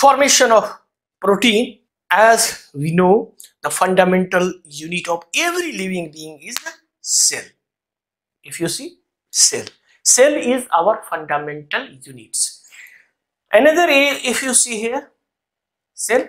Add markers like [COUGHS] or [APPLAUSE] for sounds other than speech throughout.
formation of protein as we know the fundamental unit of every living being is the cell. If you see cell. Cell is our fundamental units. Another if you see here cell.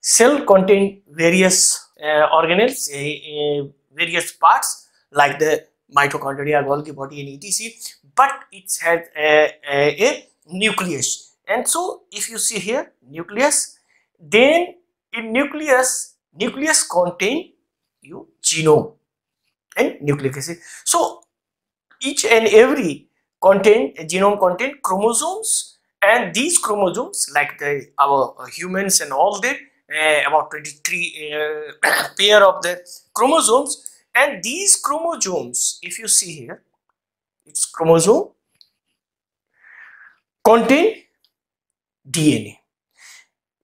Cell contain various uh, organelles uh, uh, various parts like the mitochondria golgi body and etc. But it has a, a, a nucleus and so if you see here nucleus then in nucleus nucleus contain you genome and nucleic acid. So each and every contain genome contain chromosomes and these chromosomes like the our humans and all that uh, about 23 uh, [COUGHS] pair of the chromosomes. And these chromosomes if you see here its chromosome contain DNA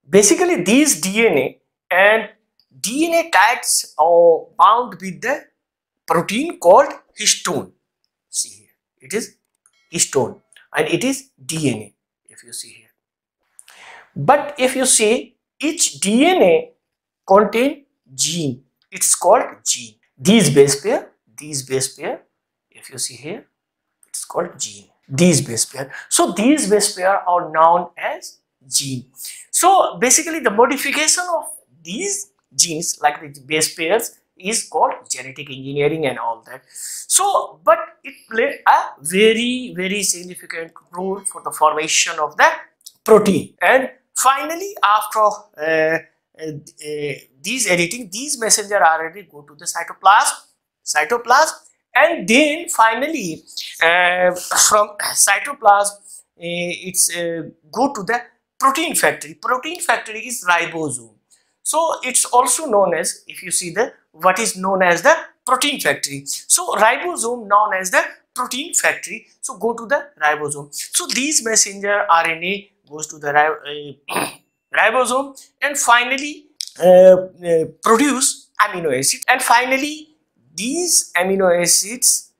basically these DNA and DNA tags are bound with the protein called histone. See here. It is histone and it is DNA if you see here. But if you see each DNA contain gene it's called gene. These base pair these base pair if you see here it's called gene these base pair. So these base pair are known as gene. So basically the modification of these genes like the base pairs is called genetic engineering and all that. So but it play a very very significant role for the formation of the protein. And finally after uh, uh, uh, these editing these messenger RNA go to the cytoplasm. Cytoplasm and then finally uh, from cytoplasm uh, it's uh, go to the protein factory. Protein factory is ribosome. So it's also known as if you see the what is known as the protein factory. So ribosome known as the protein factory. So go to the ribosome. So these messenger rna goes to the uh, [CLEARS THROAT] ribosome and finally uh, uh, produce amino acid. And finally these amino acids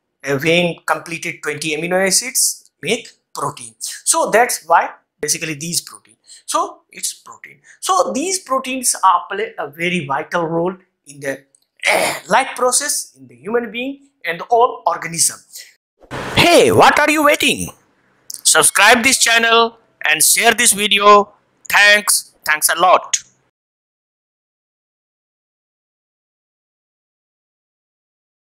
when completed 20 amino acids make protein. So that's why basically these protein. So it's protein. So these proteins are play a very vital role in the [CLEARS THROAT] life process in the human being and all organism. Hey what are you waiting? Subscribe this channel and share this video. Thanks. Thanks a lot